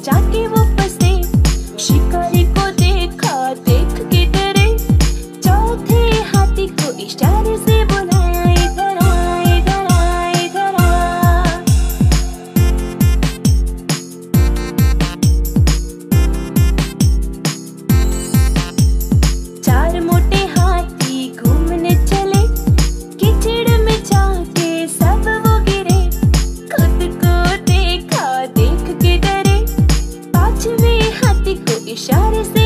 जाके वो फंसे शिकारी को देखा, देख के डरे। चौथे हाथी को इशारे से बोला shorties.